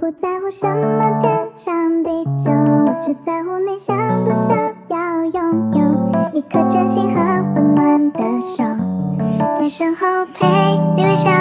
不在乎什么天长地久我只在乎你想不想要拥有一颗真心和温暖的手。在身后陪你微笑